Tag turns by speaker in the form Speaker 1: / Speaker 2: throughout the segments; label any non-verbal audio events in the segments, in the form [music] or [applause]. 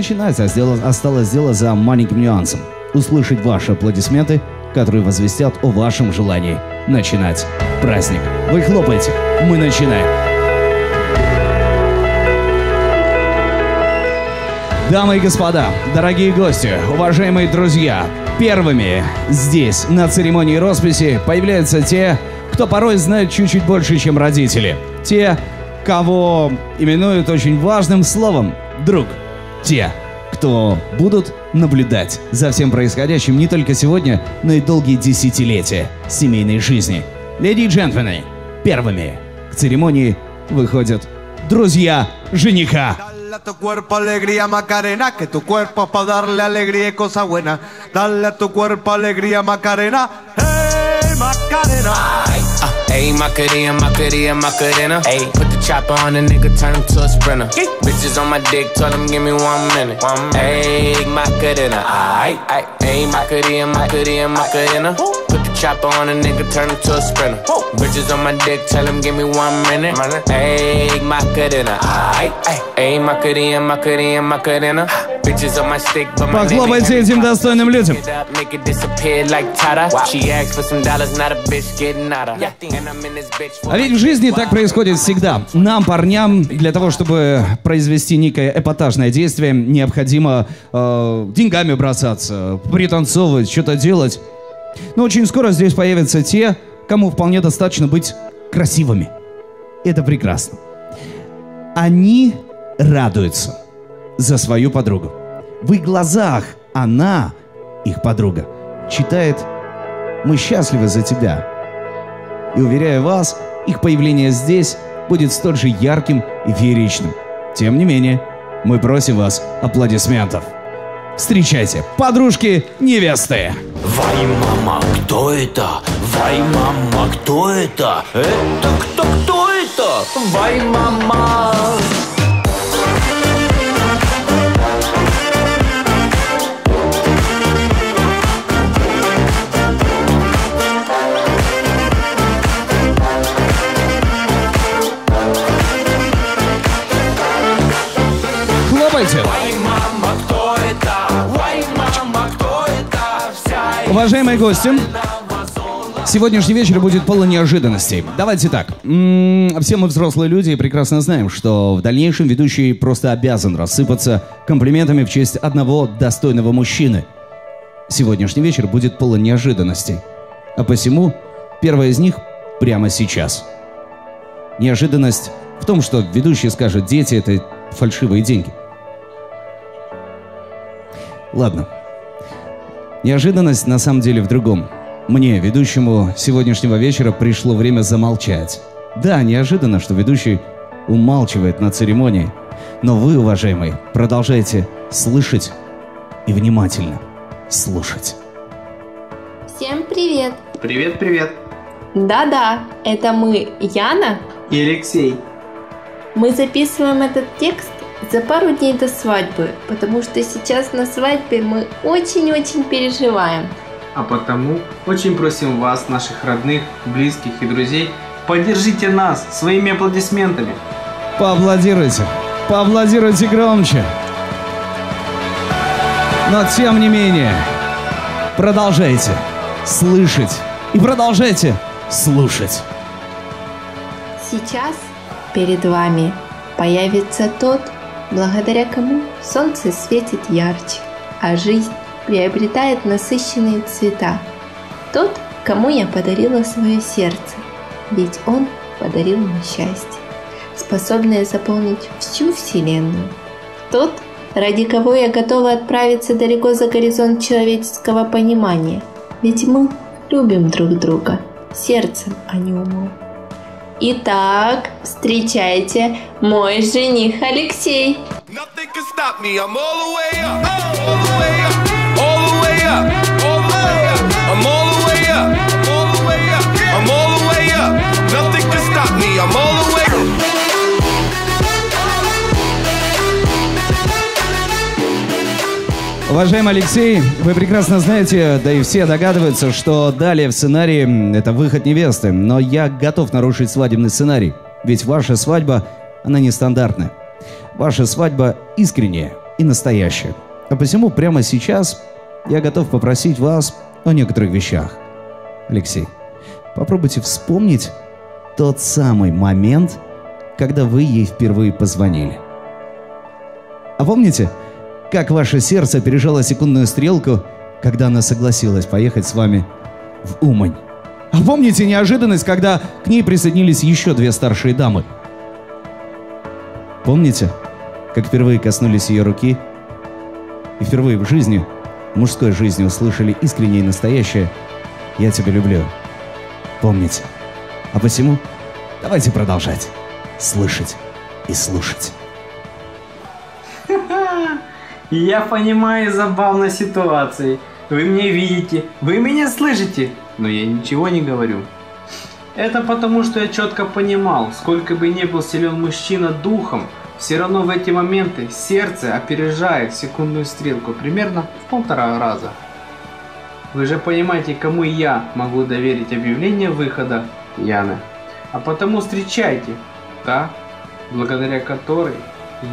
Speaker 1: Начинать, а осталось дело за маленьким нюансом. Услышать ваши аплодисменты, которые возвестят о вашем желании начинать праздник. Вы хлопаете, мы начинаем. Дамы и господа, дорогие гости, уважаемые друзья, первыми здесь, на церемонии росписи, появляются те, кто порой знает чуть-чуть больше, чем родители. Те, кого именуют очень важным словом «друг». Те, кто будут наблюдать за всем происходящим не только сегодня, но и долгие десятилетия семейной жизни. Леди и джентльмены, первыми к церемонии выходят друзья жениха.
Speaker 2: Dale a tu cuerpo alegría Macarena, que tu cuerpo es para darle alegría y cosa buena. Dale a tu cuerpo alegría Macarena, hey Macarena.
Speaker 3: Ayy, Macarena, Macarena, Macarena. Ayy, put the chopper on the nigga, turn him to a sprinter. Bitches on my dick, tell him give me one minute. Ayy, Macarena, aight, aight. Ayy, Macarena, Macarena, Macarena. Put the chopper on a nigga, turn him to a sprinter. Bitches on my dick, tell him give me one minute. Ayy, Macarena, aight, aight. Ayy, Macarena, Macarena, Macarena. Bitches on my stick, but my nigga
Speaker 1: Похлопайте этим достойным людям.
Speaker 3: it up, make it disappear like Tata. She asked for some dollars, not a bitch getting out of.
Speaker 1: А ведь в жизни так происходит всегда. Нам, парням, для того, чтобы произвести некое эпатажное действие, необходимо э, деньгами бросаться, пританцовывать, что-то делать. Но очень скоро здесь появятся те, кому вполне достаточно быть красивыми. Это прекрасно. Они радуются за свою подругу. В их глазах она, их подруга, читает «Мы счастливы за тебя». И уверяю вас, их появление здесь будет столь же ярким и фееричным. Тем не менее, мы просим вас аплодисментов. Встречайте, подружки невесты!
Speaker 4: Вай, мама, кто это? Вай, мама, кто это? Это кто, кто это? Вай, мама. Вся
Speaker 1: Уважаемые гости, сегодняшний вечер будет полон неожиданностей. Давайте так. Все мы взрослые люди и прекрасно знаем, что в дальнейшем ведущий просто обязан рассыпаться комплиментами в честь одного достойного мужчины. Сегодняшний вечер будет полон неожиданностей. А посему первая из них прямо сейчас. Неожиданность в том, что ведущий скажет «дети — это фальшивые деньги». Ладно, Неожиданность на самом деле в другом. Мне, ведущему сегодняшнего вечера, пришло время замолчать. Да, неожиданно, что ведущий умалчивает на церемонии. Но вы, уважаемый, продолжайте слышать и внимательно слушать.
Speaker 5: Всем привет!
Speaker 6: Привет, привет.
Speaker 5: Да-да, это мы, Яна.
Speaker 6: И Алексей.
Speaker 5: Мы записываем этот текст за пару дней до свадьбы, потому что сейчас на свадьбе мы очень-очень переживаем.
Speaker 6: А потому очень просим вас, наших родных, близких и друзей, поддержите нас своими аплодисментами.
Speaker 1: Поаплодируйте, поаплодируйте громче. Но тем не менее, продолжайте слышать и продолжайте слушать.
Speaker 5: Сейчас перед вами появится тот, благодаря кому солнце светит ярче, а жизнь приобретает насыщенные цвета. Тот, кому я подарила свое сердце, ведь он подарил мне счастье, способное заполнить всю Вселенную. Тот, ради кого я готова отправиться далеко за горизонт человеческого понимания, ведь мы любим друг друга сердцем, а не умом. Итак, встречайте, мой жених Алексей.
Speaker 7: Nothing can stop me. I'm all the way up. All the way up.
Speaker 1: Уважаемый Алексей, вы прекрасно знаете, да и все догадываются, что далее в сценарии это выход невесты. Но я готов нарушить свадебный сценарий. Ведь ваша свадьба, она нестандартная. Ваша свадьба искренняя и настоящая. А посему прямо сейчас я готов попросить вас о некоторых вещах. Алексей, попробуйте вспомнить тот самый момент, когда вы ей впервые позвонили. А помните, как ваше сердце пережало секундную стрелку, когда она согласилась поехать с вами в Умань? А помните неожиданность, когда к ней присоединились еще две старшие дамы? Помните, как впервые коснулись ее руки и впервые в жизни, в мужской жизни услышали искреннее и настоящее «Я тебя люблю». Помните. А посему давайте продолжать слышать и слушать.
Speaker 6: Я понимаю забавной ситуации. Вы меня видите, вы меня слышите, но я ничего не говорю. Это потому, что я четко понимал, сколько бы ни был силен мужчина духом, все равно в эти моменты сердце опережает секундную стрелку примерно в полтора раза. Вы же понимаете, кому я могу доверить объявление выхода Яны. А потому встречайте та, благодаря которой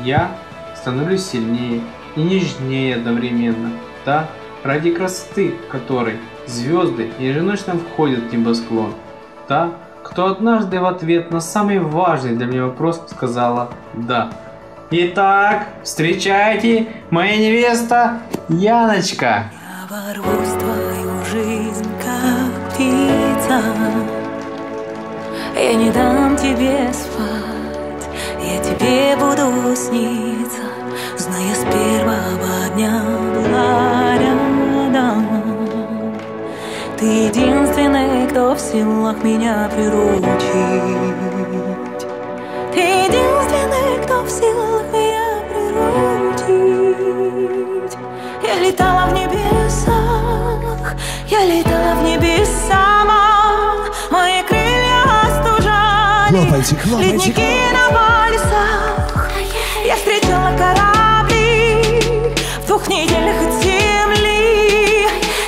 Speaker 6: я становлюсь сильнее и нежнее одновременно. Та, ради красоты которой звезды еженочно входят в небосклон. Та, кто однажды в ответ на самый важный для меня вопрос сказала «да». Итак, встречайте, моя невеста Яночка.
Speaker 8: Я ворвусь в твою жизнь, как птица Я не дам тебе спать Я тебе буду сниться Зная с первого дня была рядом. Ты единственный, кто в силах меня приручить. Ты единственный, кто в силах меня приручить. Я летала в небесах, я летала в небеса, мои крылья остужали,
Speaker 1: Хлопайте, хлопайте,
Speaker 8: ледники на пальцах. Я встречала корабли в двух неделях от земли,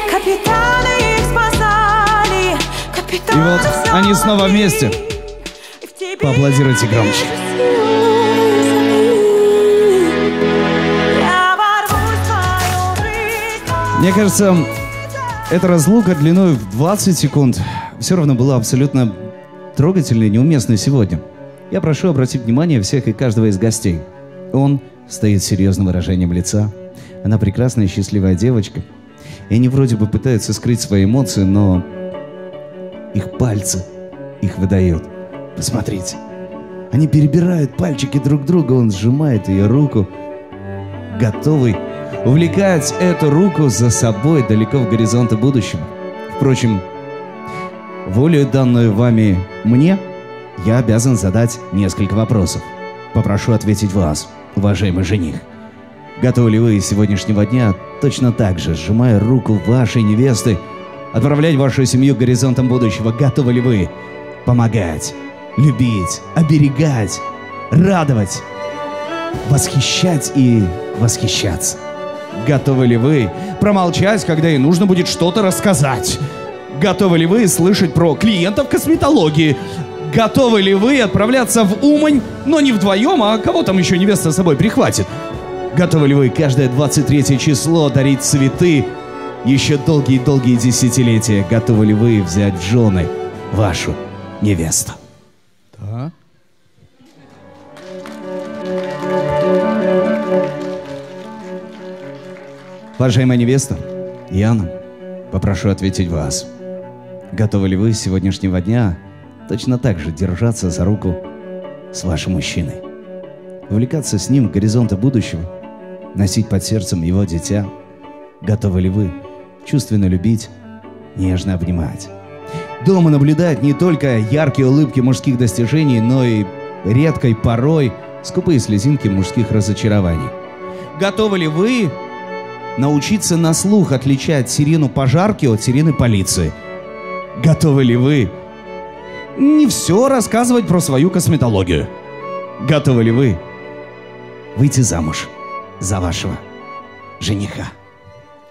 Speaker 8: капитаны их спасали,
Speaker 1: И
Speaker 8: капитаны
Speaker 1: вот
Speaker 8: всё
Speaker 1: они снова вместе.
Speaker 8: И
Speaker 1: Поаплодируйте громче. Мне кажется, эта разлука длиной в 20 секунд все равно была абсолютно трогательной и неуместной сегодня. Я прошу обратить внимание всех и каждого из гостей. Он стоит с серьезным выражением лица. Она прекрасная счастливая девочка. И они вроде бы пытаются скрыть свои эмоции, но их пальцы их выдают. Посмотрите. Они перебирают пальчики друг друга, он сжимает ее руку, готовый увлекать эту руку за собой далеко в горизонты будущего. Впрочем, волею данную вами мне, я обязан задать несколько вопросов. Попрошу ответить вас, уважаемый жених. Готовы ли вы с сегодняшнего дня точно так же, сжимая руку вашей невесты, отправлять вашу семью к горизонтам будущего? Готовы ли вы помогать, любить, оберегать, радовать, восхищать и восхищаться? Готовы ли вы промолчать, когда ей нужно будет что-то рассказать? Готовы ли вы слышать про клиентов косметологии? Готовы ли вы отправляться в Умань, но не вдвоем, а кого там еще невеста с собой прихватит? Готовы ли вы каждое 23 число дарить цветы еще долгие-долгие десятилетия? Готовы ли вы взять в жены вашу невесту? Да. Уважаемая невеста, Яна, попрошу ответить вас. Готовы ли вы с сегодняшнего дня точно так же держаться за руку с вашим мужчиной? Увлекаться с ним в горизонты будущего? Носить под сердцем его дитя? Готовы ли вы чувственно любить, нежно обнимать? Дома наблюдать не только яркие улыбки мужских достижений, но и редкой порой скупые слезинки мужских разочарований. Готовы ли вы научиться на слух отличать сирену пожарки от сирены полиции? Готовы ли вы не все рассказывать про свою косметологию? Готовы ли вы выйти замуж за вашего жениха?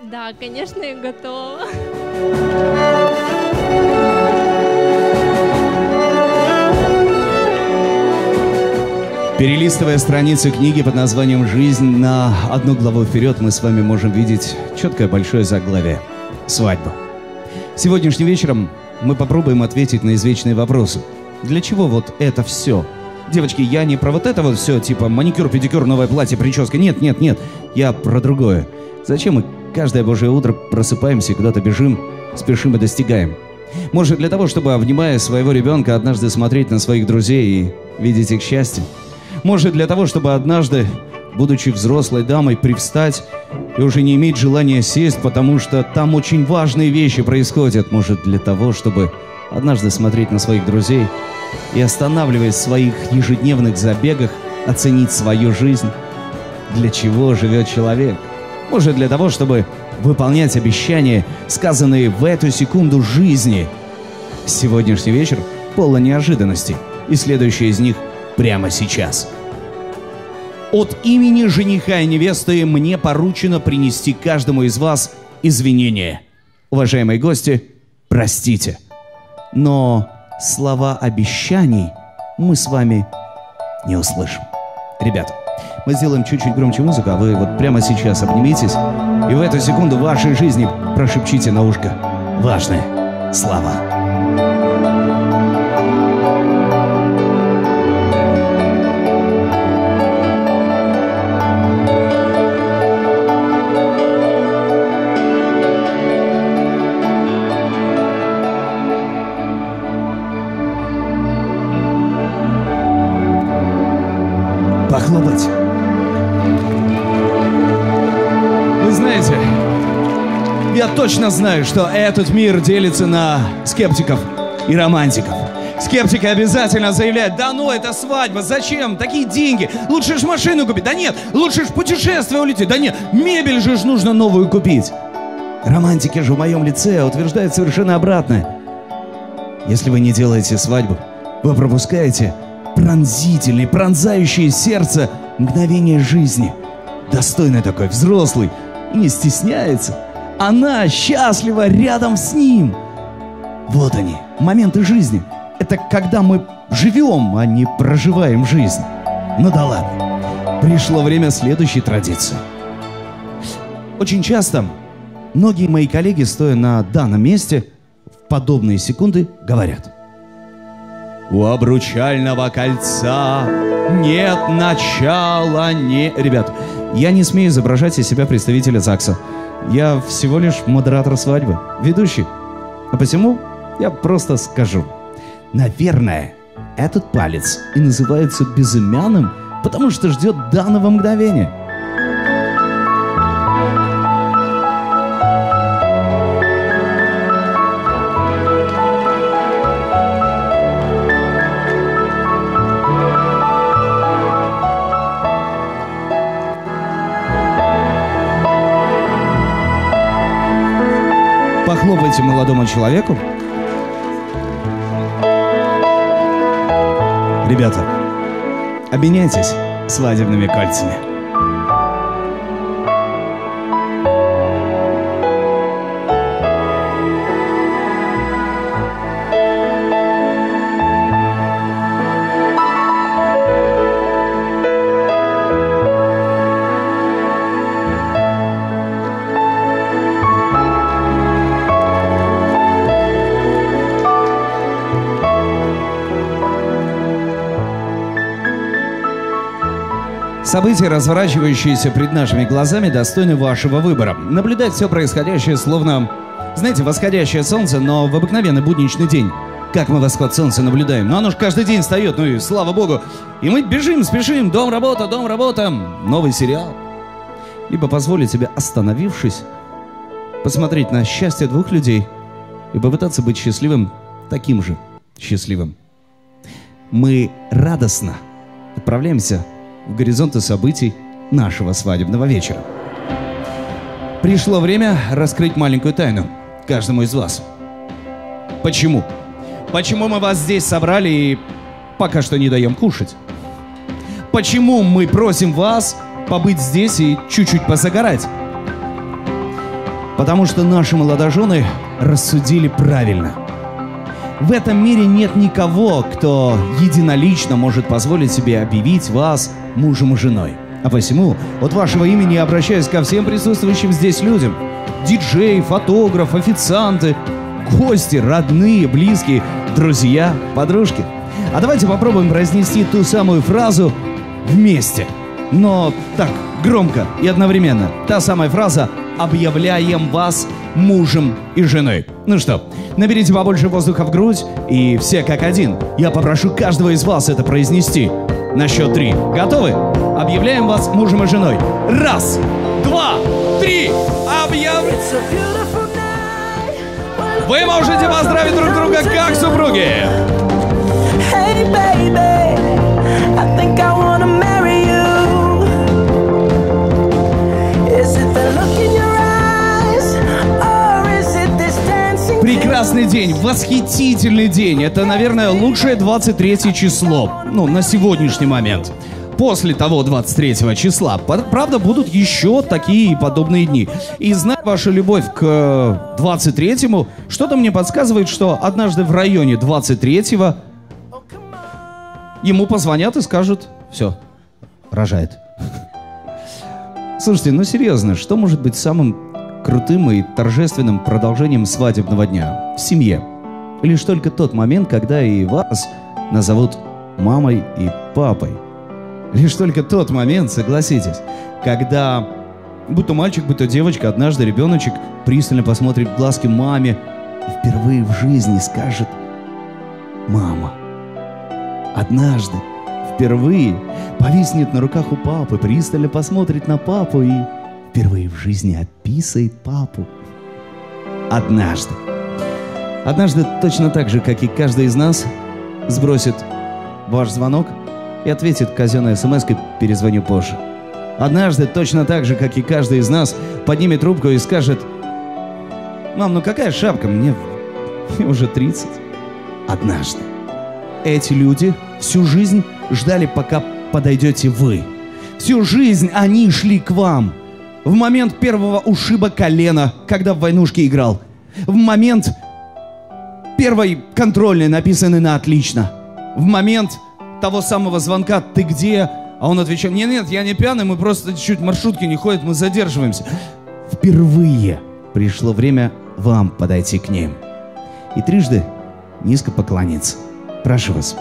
Speaker 9: Да, конечно, я готова.
Speaker 1: Перелистывая страницы книги под названием «Жизнь» на одну главу вперед, мы с вами можем видеть четкое большое заглавие – свадьба. Сегодняшним вечером мы попробуем ответить на извечные вопросы. Для чего вот это все? Девочки, я не про вот это вот все, типа маникюр, педикюр, новое платье, прическа. Нет, нет, нет. Я про другое. Зачем мы каждое божье утро просыпаемся куда-то бежим, спешим и достигаем? Может, для того, чтобы, обнимая своего ребенка, однажды смотреть на своих друзей и видеть их счастье? Может, для того, чтобы однажды, будучи взрослой дамой, привстать и уже не иметь желания сесть, потому что там очень важные вещи происходят. Может, для того, чтобы однажды смотреть на своих друзей и, останавливаясь в своих ежедневных забегах, оценить свою жизнь. Для чего живет человек? Может, для того, чтобы выполнять обещания, сказанные в эту секунду жизни. Сегодняшний вечер полон неожиданностей, и следующая из них прямо сейчас. От имени жениха и невесты мне поручено принести каждому из вас извинения. Уважаемые гости, простите. Но слова обещаний мы с вами не услышим. Ребята, мы сделаем чуть-чуть громче музыку, а вы вот прямо сейчас обнимитесь и в эту секунду вашей жизни прошепчите на ушко важные слова. Точно знаю, что этот мир делится на скептиков и романтиков. Скептики обязательно заявляют, да ну это свадьба, зачем, такие деньги, лучше ж машину купить, да нет, лучше ж путешествие улететь, да нет, мебель же ж нужно новую купить. Романтики же в моем лице утверждают совершенно обратное. Если вы не делаете свадьбу, вы пропускаете пронзительный, пронзающее сердце мгновение жизни. Достойный такой, взрослый, и не стесняется. Она счастлива рядом с ним. Вот они, моменты жизни. Это когда мы живем, а не проживаем жизнь. Ну да ладно. Пришло время следующей традиции. Очень часто многие мои коллеги, стоя на данном месте, в подобные секунды говорят. У обручального кольца нет начала, не... Ребят, я не смею изображать из себя представителя ЗАГСа. Я всего лишь модератор свадьбы, ведущий. А посему я просто скажу. Наверное, этот палец и называется безымянным, потому что ждет данного мгновения. Похлопайте молодому человеку. Ребята, обменяйтесь свадебными кольцами. События, разворачивающиеся пред нашими глазами, достойны вашего выбора. Наблюдать все происходящее словно, знаете, восходящее солнце, но в обыкновенный будничный день. Как мы восход солнца наблюдаем. Но оно же каждый день встает, ну и слава богу. И мы бежим, спешим, дом, работа, дом, работа. Новый сериал. Либо позволить себе, остановившись, посмотреть на счастье двух людей и попытаться быть счастливым таким же счастливым. Мы радостно отправляемся в горизонты событий нашего свадебного вечера. Пришло время раскрыть маленькую тайну каждому из вас. Почему? Почему мы вас здесь собрали и пока что не даем кушать? Почему мы просим вас побыть здесь и чуть-чуть позагорать? Потому что наши молодожены рассудили правильно. В этом мире нет никого, кто единолично может позволить себе объявить вас мужем и женой. А посему от вашего имени обращаюсь ко всем присутствующим здесь людям. Диджей, фотограф, официанты, гости, родные, близкие, друзья, подружки. А давайте попробуем произнести ту самую фразу вместе. Но так, громко и одновременно. Та самая фраза «Объявляем вас мужем и женой». Ну что, наберите побольше воздуха в грудь и все как один. Я попрошу каждого из вас это произнести. На счет три. Готовы? Объявляем вас мужем и женой. Раз, два, три. Объявляем. Вы можете поздравить друг друга как супруги.
Speaker 10: Hey baby,
Speaker 1: Прекрасный день, восхитительный день. Это, наверное, лучшее 23 число. Ну, на сегодняшний момент. После того 23 числа. Правда, будут еще такие подобные дни. И зная вашу любовь к 23-му, что-то мне подсказывает, что однажды в районе 23-го ему позвонят и скажут, все, рожает. [laughs] Слушайте, ну серьезно, что может быть самым крутым и торжественным продолжением свадебного дня в семье? Лишь только тот момент, когда и вас назовут мамой и папой. Лишь только тот момент, согласитесь, когда будь то мальчик, будь то девочка, однажды ребеночек пристально посмотрит в глазки маме и впервые в жизни скажет «Мама». Однажды, впервые, повиснет на руках у папы, пристально посмотрит на папу и впервые в жизни описает папу. Однажды. Однажды точно так же, как и каждый из нас, сбросит ваш звонок и ответит казенной смс «Перезвоню позже». Однажды точно так же, как и каждый из нас, поднимет трубку и скажет «Мам, ну какая шапка? Мне, мне [laughs] уже 30». Однажды. Эти люди всю жизнь ждали, пока подойдете вы. Всю жизнь они шли к вам. В момент первого ушиба колена, когда в войнушке играл. В момент первой контрольной, написанной на отлично. В момент того самого звонка «Ты где?» А он отвечал «Нет, нет, я не пьяный, мы просто чуть-чуть маршрутки не ходят, мы задерживаемся». Впервые пришло время вам подойти к ним. И трижды низко поклониться. Прошу вас,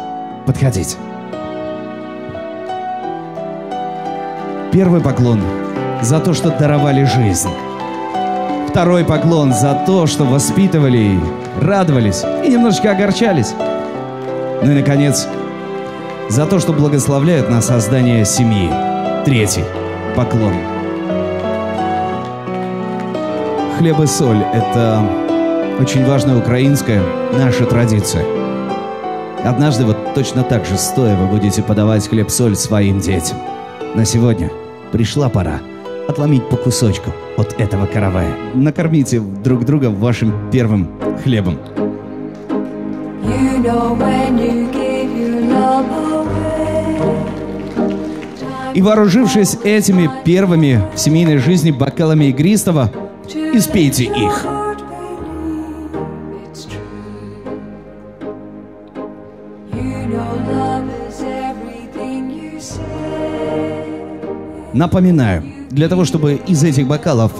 Speaker 1: подходите. Первый поклон за то, что даровали жизнь. Второй поклон за то, что воспитывали, радовались и немножечко огорчались. Ну и, наконец, за то, что благословляют на создание семьи. Третий поклон. Хлеб и соль – это очень важная украинская наша традиция. Однажды вот точно так же стоя вы будете подавать хлеб-соль своим детям. На сегодня пришла пора отломить по кусочку от этого каравая. Накормите друг друга вашим первым хлебом.
Speaker 10: You know when you give your love away.
Speaker 1: И вооружившись этими первыми в семейной жизни бокалами игристого, испейте их. Напоминаю, для того, чтобы из этих бокалов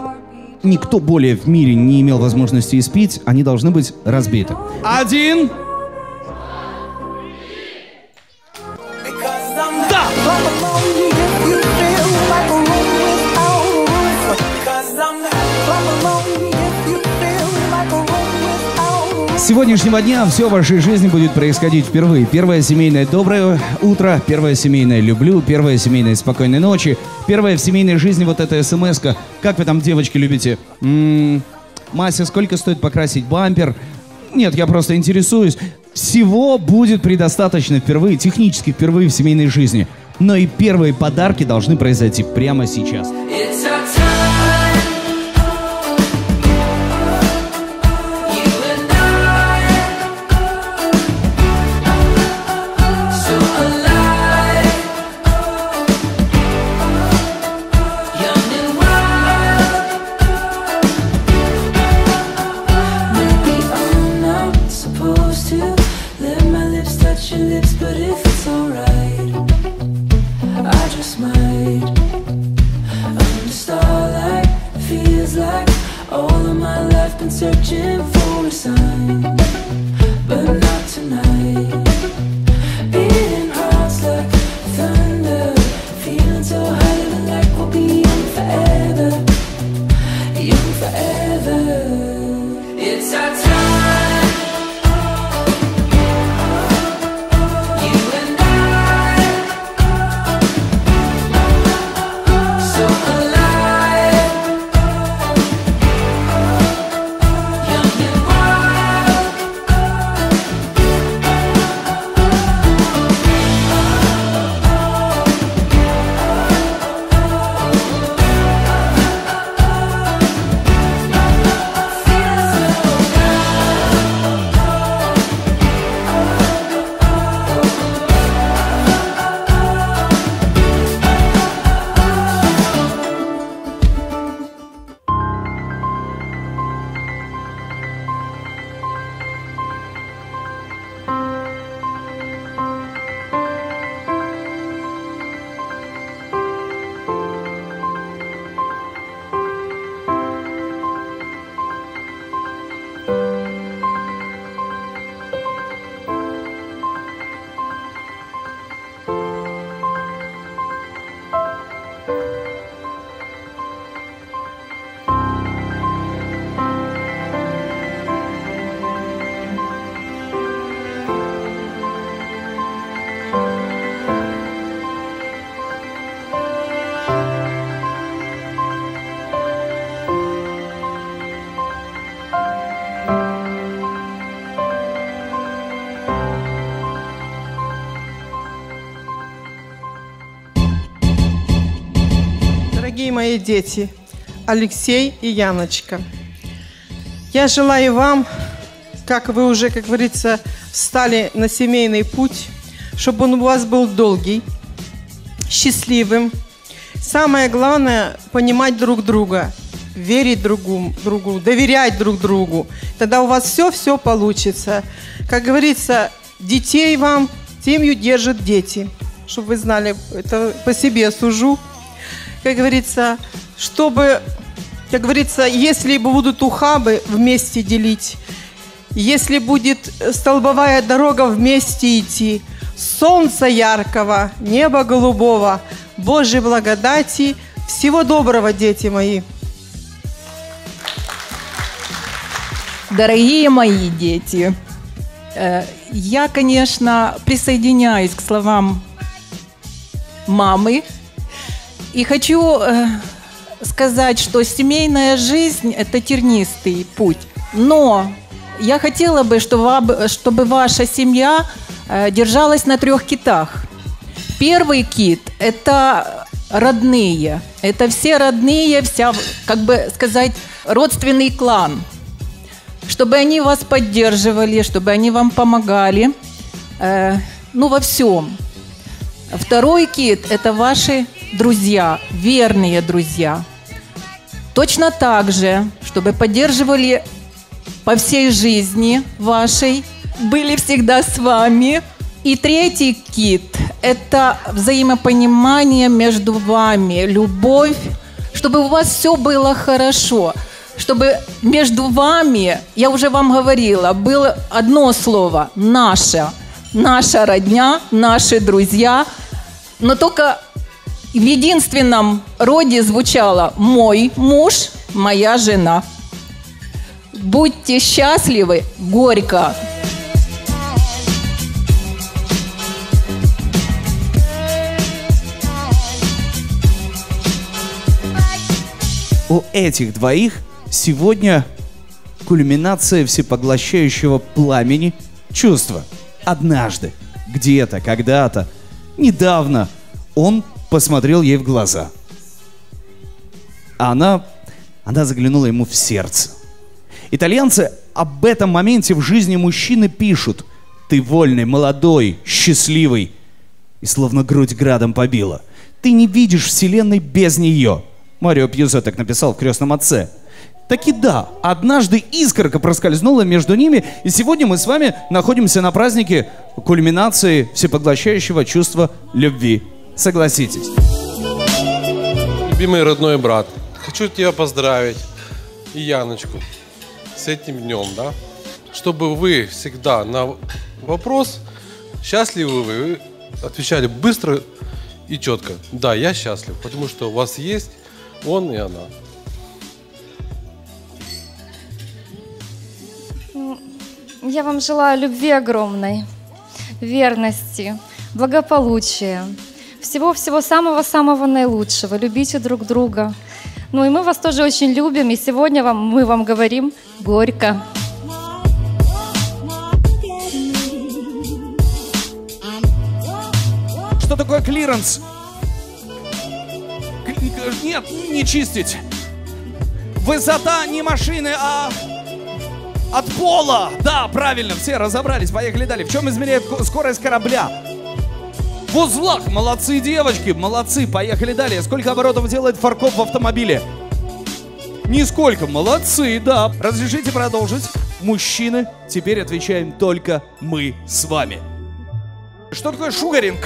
Speaker 1: никто более в мире не имел возможности испить, они должны быть разбиты. Один. Сегодняшнего дня все в вашей жизни будет происходить впервые. Первое семейное доброе утро, первое семейное люблю, первое семейное спокойной ночи, первое в семейной жизни вот эта смс -ка. Как вы там, девочки, любите? М, Мася, сколько стоит покрасить бампер? Нет, я просто интересуюсь. Всего будет предостаточно впервые, технически впервые в семейной жизни. Но и первые подарки должны произойти прямо сейчас.
Speaker 10: It's
Speaker 11: дети, Алексей и Яночка, я желаю вам, как вы уже, как говорится, встали на семейный путь, чтобы он у вас был долгий, счастливым. Самое главное – понимать друг друга, верить другу, другу, доверять друг другу. Тогда у вас все-все получится. Как говорится, детей вам, семью держат дети. Чтобы вы знали, это по себе сужу как говорится, чтобы, как говорится, если будут ухабы вместе делить, если будет столбовая дорога вместе идти, солнца яркого, неба голубого, Божьей благодати, всего доброго, дети мои.
Speaker 12: Дорогие мои дети, э, я, конечно, присоединяюсь к словам мамы и хочу э, сказать, что семейная жизнь – это тернистый путь. Но я хотела бы, чтобы, ваша семья э, держалась на трех китах. Первый кит – это родные. Это все родные, вся, как бы сказать, родственный клан. Чтобы они вас поддерживали, чтобы они вам помогали, э, ну, во всем. Второй кит – это ваши друзья, верные друзья. Точно так же, чтобы поддерживали по всей жизни вашей, были всегда с вами. И третий кит – это взаимопонимание между вами, любовь, чтобы у вас все было хорошо, чтобы между вами, я уже вам говорила, было одно слово – «наша», наша родня, наши друзья, но только в единственном роде звучало «мой муж», моя жена. Будьте счастливы, горько.
Speaker 1: У этих двоих сегодня кульминация всепоглощающего пламени чувства. Однажды, где-то, когда-то, недавно он посмотрел ей в глаза. А она, она заглянула ему в сердце. Итальянцы об этом моменте в жизни мужчины пишут. Ты вольный, молодой, счастливый. И словно грудь градом побила. Ты не видишь вселенной без нее. Марио Пьюзо так написал в «Крестном отце». Таки да, однажды искорка проскользнула между ними, и сегодня мы с вами находимся на празднике кульминации всепоглощающего чувства любви. Согласитесь.
Speaker 13: Любимый родной брат, хочу тебя поздравить и Яночку с этим днем, да? Чтобы вы всегда на вопрос, счастливы вы, вы отвечали быстро и четко. Да, я счастлив, потому что у вас есть он и она.
Speaker 14: Я вам желаю любви огромной, верности, благополучия, всего-всего самого-самого наилучшего. Любите друг друга. Ну и мы вас тоже очень любим, и сегодня вам, мы вам говорим горько.
Speaker 1: Что такое клиренс? Нет, не чистить. Высота не машины, а от пола. Да, правильно, все разобрались, поехали далее. В чем измеряет ко- скорость корабля? В узлах. Молодцы, девочки, молодцы. Поехали далее. Сколько оборотов делает фаркоп в автомобиле? Нисколько. Молодцы, да. Разрешите продолжить? Мужчины, теперь отвечаем только мы с вами. Что такое шугаринг?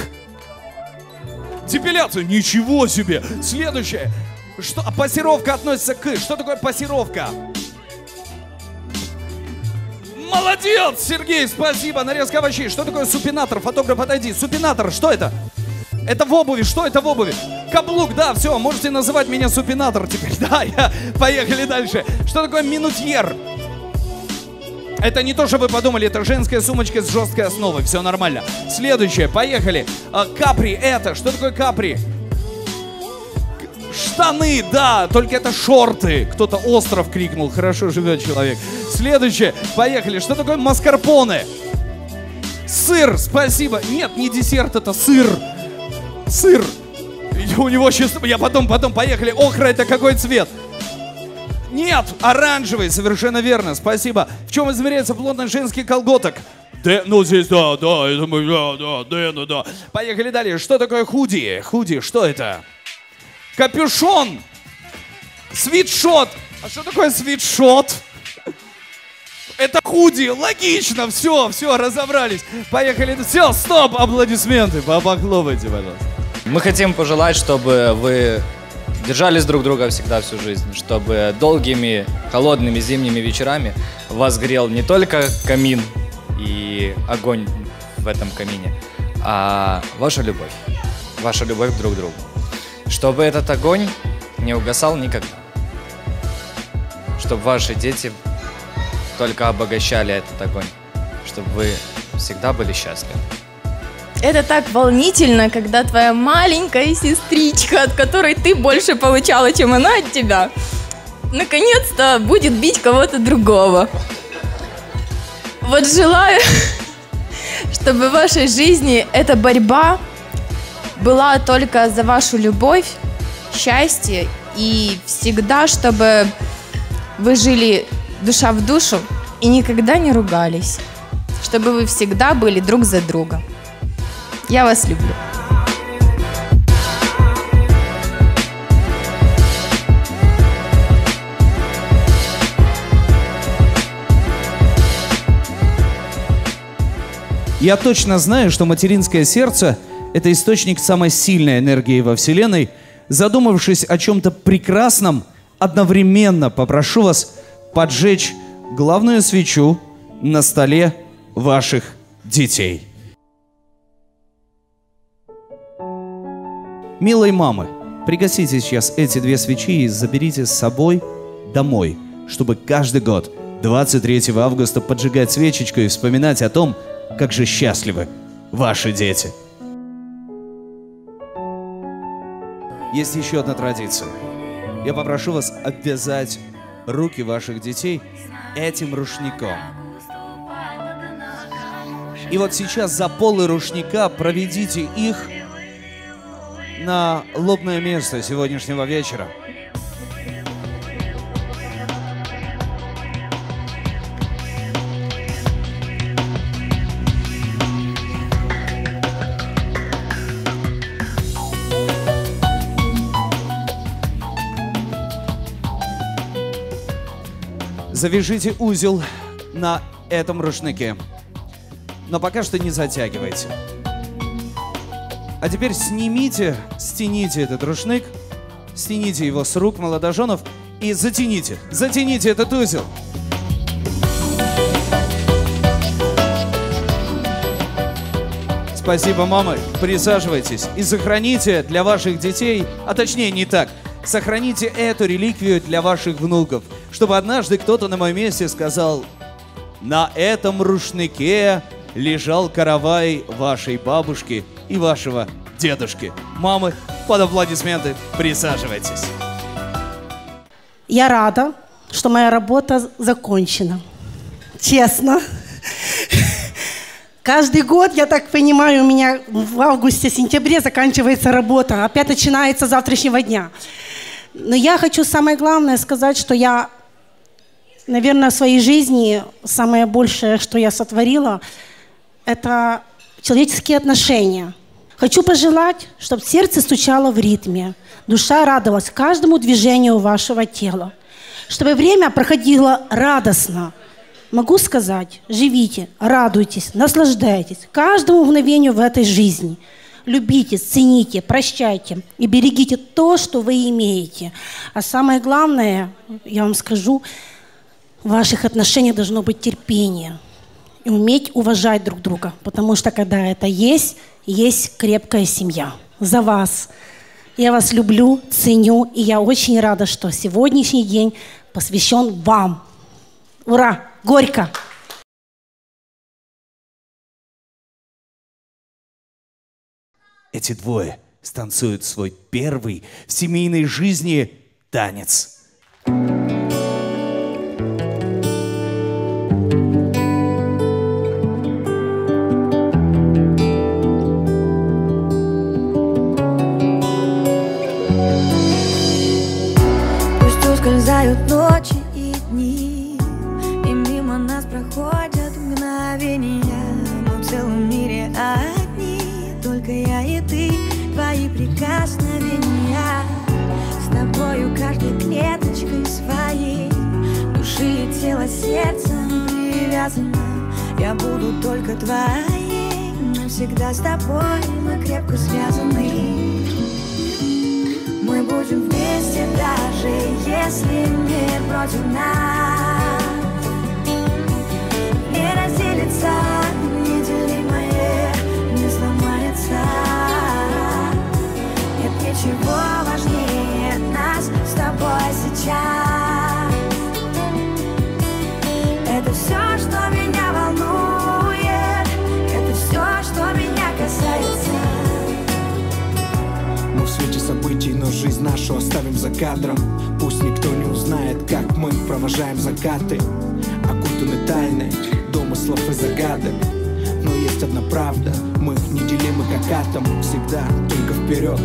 Speaker 1: Депиляция. Ничего себе. Следующее. Что, а пассировка относится к... Что такое пассировка? Молодец, Сергей, спасибо. Нарезка овощей. Что такое супинатор? Фотограф, отойди. Супинатор, что это? Это в обуви. Что это в обуви? Каблук, да, все, можете называть меня супинатор теперь. [laughs] Да, я... Поехали дальше. Что такое минутьер? Это не то, что вы подумали, это женская сумочка с жесткой основой. Все нормально. Следующее, поехали. А, Капри, это, что такое капри? К- Штаны, да, только это шорты. Кто-то остров крикнул, хорошо живет человек. Следующее, поехали. Что такое маскарпоне? Сыр, спасибо. Нет, не десерт, это сыр. Сыр. У него сейчас, я потом, потом, поехали. Охра, это какой цвет? Нет, оранжевый, совершенно верно, спасибо. В чем измеряется плотность женских колготок? Д, ну здесь, да, да, это мы, да, да, Д, ну да. Поехали далее. Что такое худи? Худи, что это? Капюшон. Свитшот. А что такое свитшот? Это худи, логично, все, все, разобрались. Поехали, все, стоп, аплодисменты, похлопайте, пожалуйста.
Speaker 15: Мы хотим пожелать, чтобы вы держались друг друга всегда всю жизнь, чтобы долгими холодными зимними вечерами вас грел не только камин и огонь в этом камине, а ваша любовь, ваша любовь друг к другу. Чтобы этот огонь не угасал никогда. Чтобы ваши дети только обогащали этот огонь. Чтобы вы всегда были счастливы.
Speaker 16: Это так волнительно, когда твоя маленькая сестричка, от которой ты больше получала, чем она от тебя, наконец-то будет бить кого-то другого. Вот желаю, [laughs] чтобы в вашей жизни эта борьба была только за вашу любовь, счастье и всегда, чтобы вы жили душа в душу и никогда не ругались, чтобы вы всегда были друг за друга. Я вас люблю.
Speaker 1: Я точно знаю, что материнское сердце — это источник самой сильной энергии во Вселенной. Задумавшись о чем-то прекрасном, одновременно попрошу вас поджечь главную свечу на столе ваших детей. Милые мамы, пригасите сейчас эти две свечи и заберите с собой домой, чтобы каждый год 23 августа поджигать свечечку и вспоминать о том, как же счастливы ваши дети. Есть еще одна традиция. Я попрошу вас обвязать руки ваших детей этим рушником. И вот сейчас за полы рушника проведите их на лобное место сегодняшнего вечера. Завяжите узел на этом рушнике. Но пока что не затягивайте. А теперь снимите, стяните этот рушник, стяните его с рук молодоженов и затяните, затяните этот узел. Спасибо, мамы. Присаживайтесь и сохраните для ваших детей, а точнее не так, сохраните эту реликвию для ваших внуков, чтобы однажды кто-то на моем месте сказал, на этом рушнике лежал каравай вашей бабушки и вашего дедушки. Мамы, под аплодисменты присаживайтесь.
Speaker 17: Я рада, что моя работа закончена. Честно. Каждый год, я так понимаю, у меня в августе-сентябре заканчивается работа, опять начинается с завтрашнего дня. Но я хочу самое главное сказать, что я, наверное, в своей жизни самое большее, что я сотворила, это человеческие отношения. Хочу пожелать, чтобы сердце стучало в ритме, душа радовалась каждому движению вашего тела, чтобы время проходило радостно. Могу сказать, живите, радуйтесь, наслаждайтесь каждому мгновению в этой жизни. Любите, цените, прощайте и берегите то, что вы имеете. А самое главное, я вам скажу, в ваших отношениях должно быть терпение и уметь уважать друг друга, потому что когда это есть, есть крепкая семья. За вас. Я вас люблю, ценю, и я очень рада, что сегодняшний день посвящен вам. Ура! Горько!
Speaker 1: Эти двое станцуют свой первый в семейной жизни танец.
Speaker 10: Пусть ускользают ночи и дни И мимо нас проходят мгновения. Мы в целом мире одни Только я и ты, твои прикосновения. С тобою каждой клеточкой своей Души и тела сердцем привязано Я буду только твоей Навсегда с тобой мы крепко связаны будем вместе, даже если мир против нас. Не разделится неделимое, не сломается. Нет ничего важнее нас с тобой сейчас
Speaker 18: нашу оставим за кадром. Пусть никто не узнает, как мы провожаем закаты. Окутаны тайной домыслов и загадок. Но есть одна правда, мы неделимы как атом. Всегда только вперед,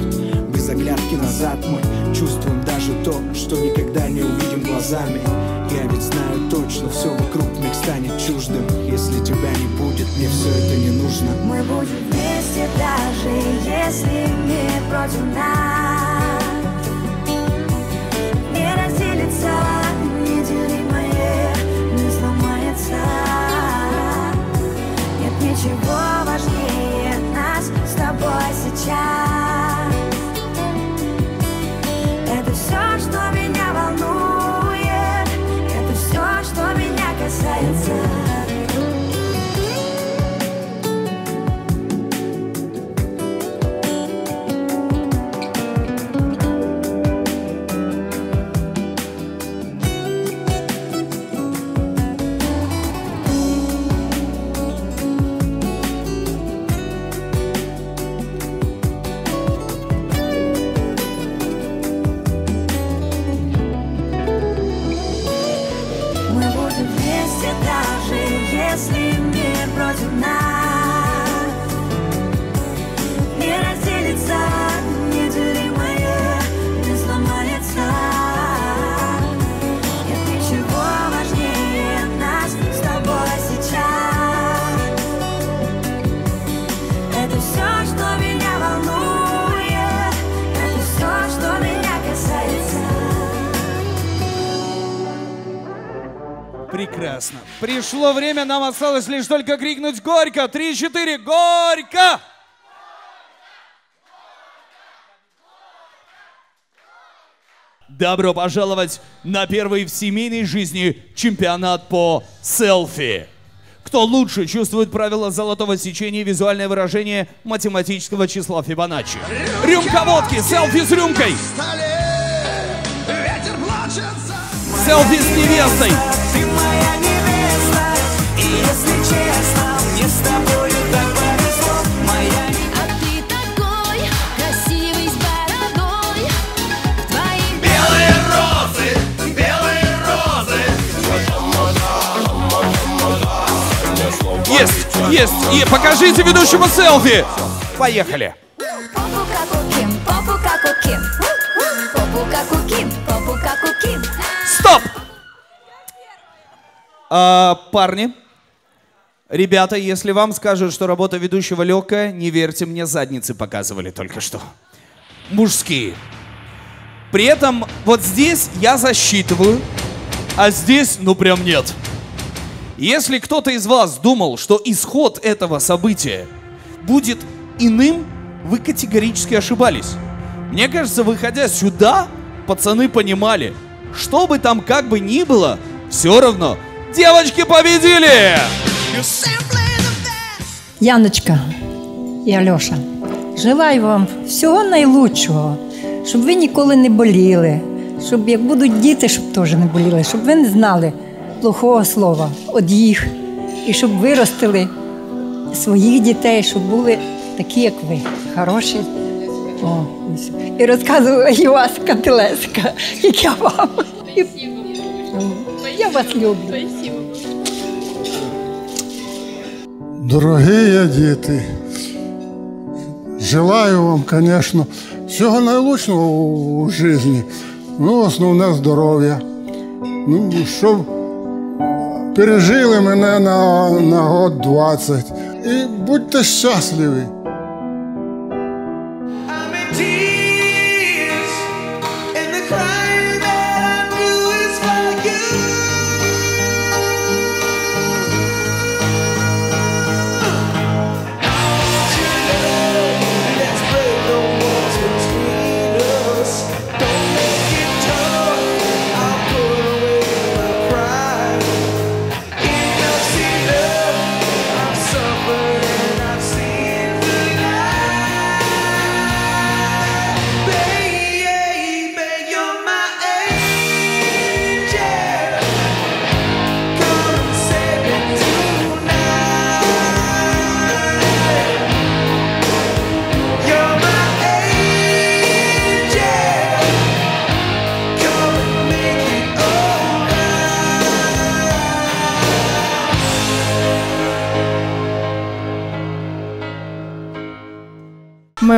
Speaker 18: без оглядки назад Мы чувствуем даже то, что никогда не увидим глазами. Я ведь знаю точно, все вокруг миг станет чуждым. Если тебя не будет, мне все это не нужно.
Speaker 10: Мы будем вместе, даже если мир против нас
Speaker 1: Пришло время, нам осталось лишь только крикнуть «Горько!» Три-четыре. Горько! Добро пожаловать на первый в семейной жизни чемпионат по селфи. Кто лучше чувствует правила золотого сечения и визуальное выражение математического числа Фибоначчи? Рюмка водки, селфи с рюмкой! Селфи с невестой!
Speaker 10: Ты моя невеста,
Speaker 1: Есть, есть! И покажите ведущему селфи! Поехали!
Speaker 19: Попу как у Ким, попу как у Ким Попу как у Ким, попу как у Ким
Speaker 1: Стоп! А, парни, ребята, если вам скажут, что работа ведущего легкая, не верьте мне, задницы показывали только что. Мужские. При этом вот здесь я засчитываю, а здесь ну прям нет. Если кто-то из вас думал, что исход этого события будет иным, вы категорически ошибались. Мне кажется, выходя сюда, пацаны понимали, что бы там как бы ни было, все равно девочки победили!
Speaker 20: Яночка і Альоша, желаю вам всього найлучшого, щоб ви ніколи не боліли, щоб як будуть діти, щоб теж не боліли, щоб ви не знали плохого слова від їх, і щоб виростили своїх дітей, щоб були такі, як ви, хороші. О, і розказувала Іваска Телеска, як я вам. Я вас люблю.
Speaker 21: Дорогі діти, желаю вам, звісно, всього найлучшого у житті. Ну, основне здоров'я. Ну, щоб пережили мене на, на год 20. І будьте щасливі.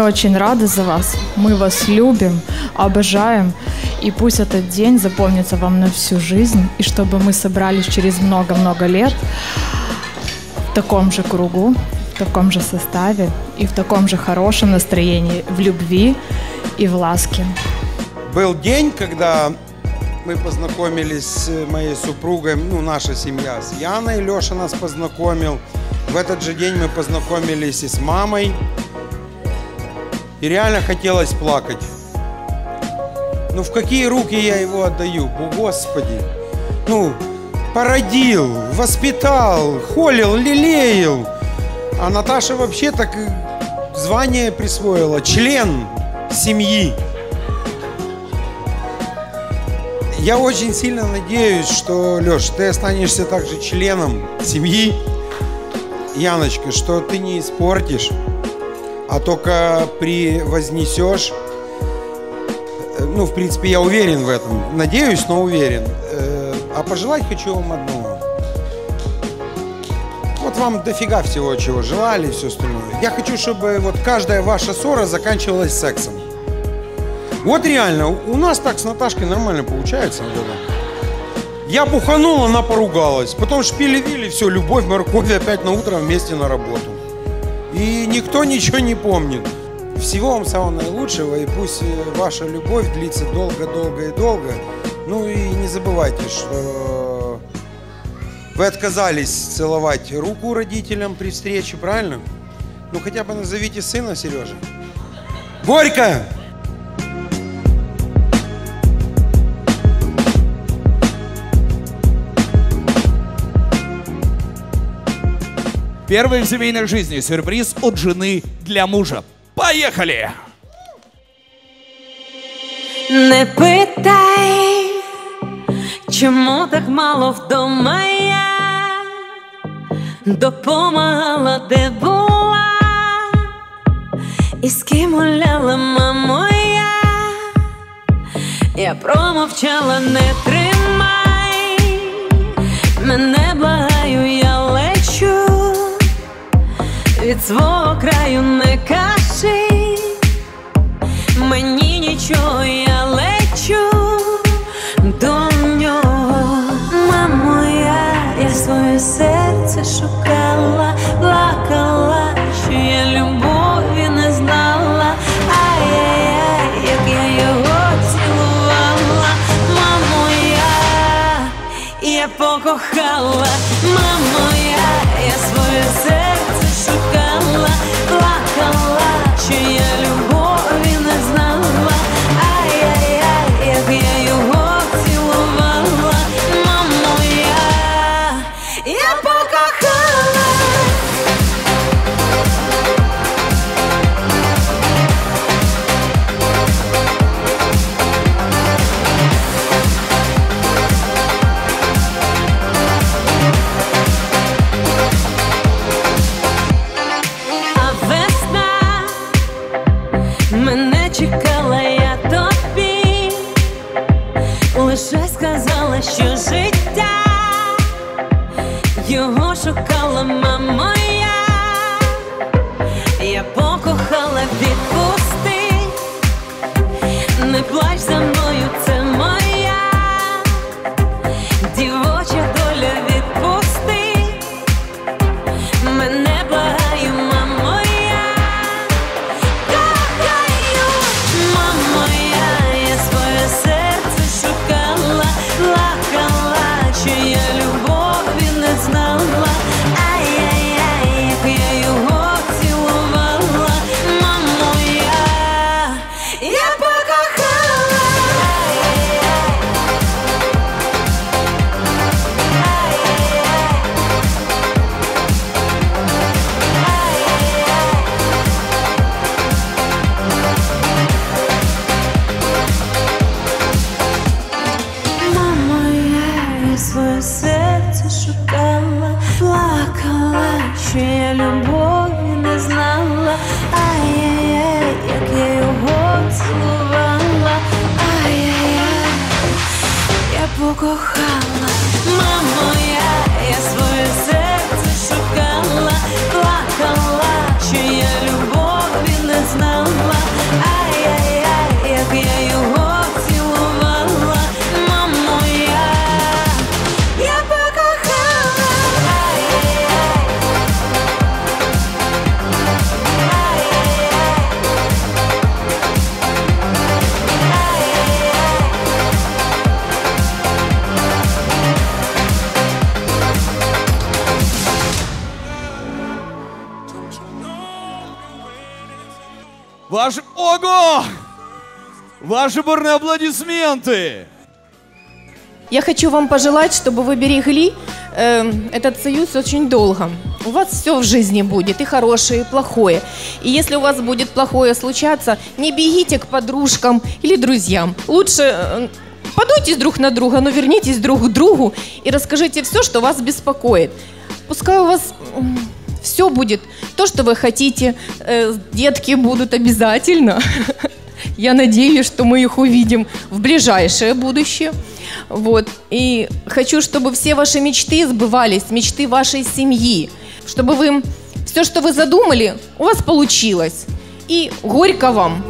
Speaker 22: Очень рады за вас. Мы вас любим, обожаем. И пусть этот день запомнится вам на всю жизнь. И чтобы мы собрались через много-много лет в таком же кругу, в таком же составе и в таком же хорошем настроении, в любви и в ласке.
Speaker 23: Был день, когда мы познакомились с моей супругой, ну, наша семья с Яной, Леша нас познакомил. В этот же день мы познакомились и с мамой. И реально хотелось плакать. Ну, в какие руки я его отдаю? О, Господи. Ну, породил, воспитал, холил, лелеял. А Наташа вообще так звание присвоила. Член семьи. Я очень сильно надеюсь, что, Леш, ты останешься также членом семьи. Яночка, что ты не испортишь, а только превознесешь. Э, Ну, в принципе, я уверен в этом. Надеюсь, но уверен. Э, А пожелать хочу вам одного. вот вам дофига всего чего желали все остальное. Я хочу, чтобы вот каждая ваша ссора заканчивалась сексом. Вот реально, у нас так с Наташкой нормально получается. Это. Я буханула, она поругалась. Потом шпили-вили, все, любовь, морковь, опять на утро вместе на работу. И никто ничего не помнит. Всего вам самого наилучшего, и пусть э, ваша любовь длится долго-долго и долго. Ну и не забывайте, что вы отказались целовать руку родителям при встрече, правильно? Ну хотя бы назовите сына Сережи. Горько!
Speaker 1: Первый в семейной жизни сюрприз от жены для мужа. Поехали!
Speaker 8: Не питай, чому так мало вдома я допомагала, де була, і з ким гуляла мамо я, я промовчала, не тримай, мене благаю, я від свого краю не кажи мені нічого, я лечу до нього. Мамо, я, я своє серце шукала, плакала, що я любові не знала. Ай-яй-яй, як я його цілувала, мамо, я, я покохала, мамо, я, я своє серце
Speaker 1: Ваши бурные аплодисменты!
Speaker 24: Я хочу вам пожелать, чтобы вы берегли э, этот союз очень долго. У вас все в жизни будет, и хорошее, и плохое. И если у вас будет плохое случаться, не бегите к подружкам или друзьям. Лучше э, подуйтесь друг на друга, но вернитесь друг к другу и расскажите все, что вас беспокоит. Пускай у вас все будет то, что вы хотите. Э, детки будут обязательно. [laughs] Я надеюсь, что мы их увидим в ближайшее будущее. Вот. И хочу, чтобы все ваши мечты сбывались, мечты вашей семьи. чтобы вы все, что вы задумали, у вас получилось. И горько вам.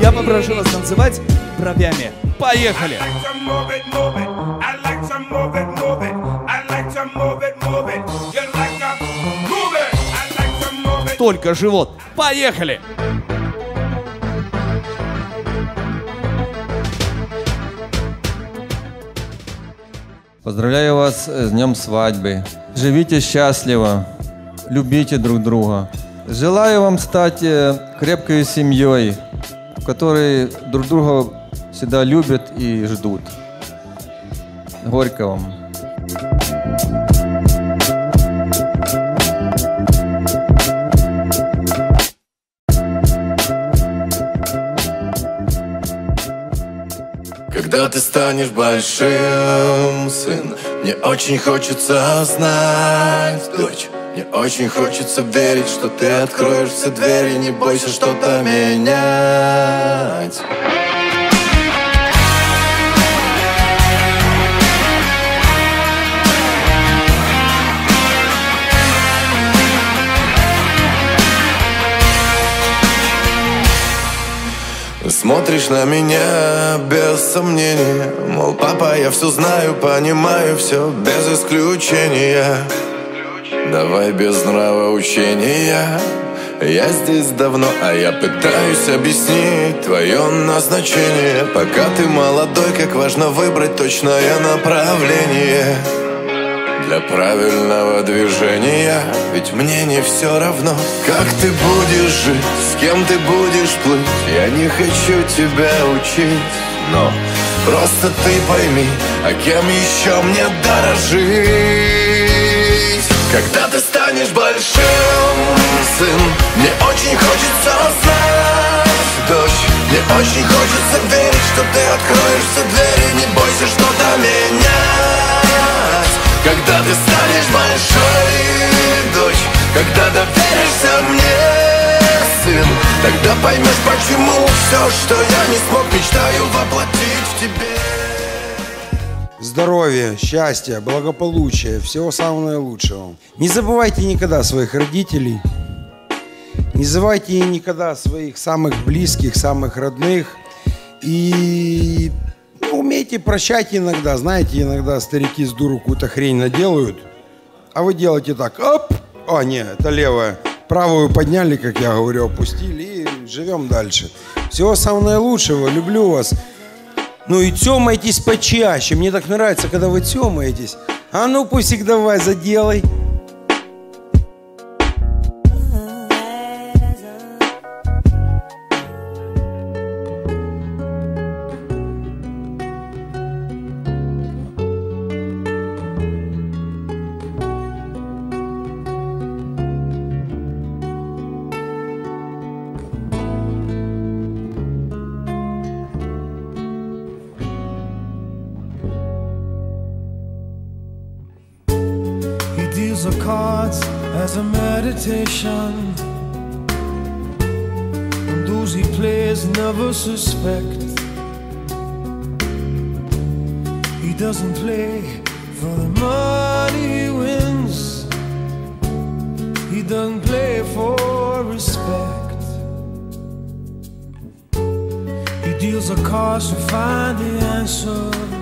Speaker 1: Я попрошу вас танцевать бровями. Поехали! Только живот. Поехали!
Speaker 25: Поздравляю вас с днем свадьбы. Живите счастливо, любите друг друга. Желаю вам стать э, крепкой семьей, в которой друг друга всегда любят и ждут. Горько вам.
Speaker 26: Когда ты станешь большим, сын Мне очень хочется знать, дочь Мне очень хочется верить, что ты откроешь все двери Не бойся что-то менять Смотришь на меня без сомнения Мол, папа, я все знаю, понимаю все без исключения. Давай без нравоучения Я здесь давно, а я пытаюсь объяснить твое назначение. Пока ты молодой, как важно выбрать точное направление для правильного движения. Ведь мне не все равно, как ты будешь жить С кем ты будешь плыть. Я не хочу тебя учить Но просто ты пойми А кем еще мне дорожить Когда ты станешь большим, сын Мне очень хочется знать, дочь Мне очень хочется верить, что ты откроешь все двери Не бойся что-то менять когда ты станешь большой, дочь Когда доверишься мне, сын Тогда поймешь, почему все, что я не смог Мечтаю воплотить в тебе
Speaker 23: Здоровья, счастья, благополучия, всего самого наилучшего. Не забывайте никогда своих родителей. Не забывайте никогда своих самых близких, самых родных. И умейте прощать иногда. Знаете, иногда старики с дуру какую-то хрень наделают. А вы делаете так. Оп! А, не, это левая. Правую подняли, как я говорю, опустили и живем дальше. Всего самого наилучшего. Люблю вас. Ну и тёмайтесь почаще. Мне так нравится, когда вы тёмаетесь. А ну, пусик, давай, заделай.
Speaker 21: Deals the cards as a meditation. And those he plays never suspect. He doesn't play for the money he wins. He doesn't play for respect. He deals a cards to find the answer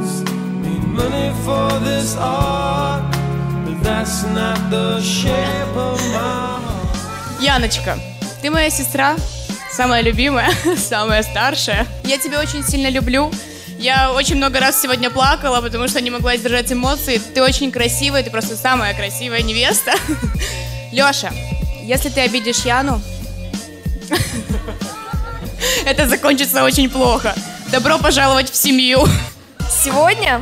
Speaker 21: money for this art, but that's not the shape of my heart.
Speaker 16: Яночка, ты моя сестра, самая любимая, [laughs] самая старшая. Я тебя очень сильно люблю. Я очень много раз сегодня плакала, потому что не могла сдержать эмоции. Ты очень красивая, ты просто самая красивая невеста. [laughs] Леша, если ты обидишь Яну, [laughs]
Speaker 27: это закончится очень плохо. Добро пожаловать в семью.
Speaker 28: Сегодня,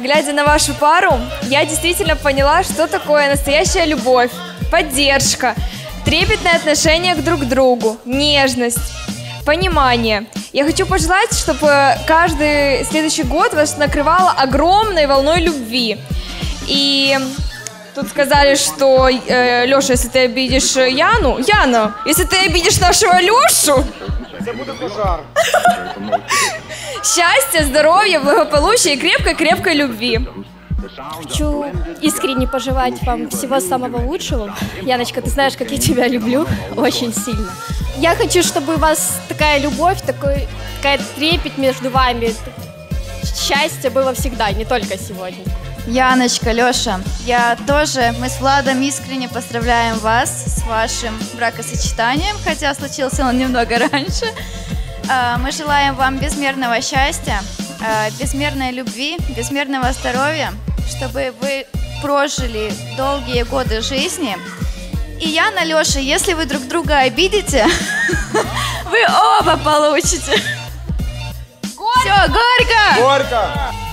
Speaker 28: глядя на вашу пару, я действительно поняла, что такое настоящая любовь, поддержка, трепетное отношение к друг другу, нежность, понимание. Я хочу пожелать, чтобы каждый следующий год вас накрывало огромной волной любви. И тут сказали, что э, Леша, если ты обидишь Яну, Яна, если ты обидишь нашего Лешу,
Speaker 23: Це буде пожар. [laughs]
Speaker 28: счастья, здоровья, благополучия и крепкой-крепкой любви.
Speaker 29: Хочу искренне пожелать вам всего самого лучшего. Яночка, ты знаешь, как я тебя люблю очень сильно. Я хочу, чтобы у вас такая любовь, такой, такая трепет между вами, счастье было всегда, не только сегодня.
Speaker 30: Яночка, Леша, я тоже, мы с Владом искренне поздравляем вас с вашим бракосочетанием, хотя случился он немного раньше. А, Мы желаем вам безмерного счастья, а, безмерной любви, безмерного здоровья, чтобы вы прожили долгие годы жизни. И Яна, Леша, если вы друг друга обидите, [laughs] вы оба получите. Все, горько!
Speaker 23: Горько!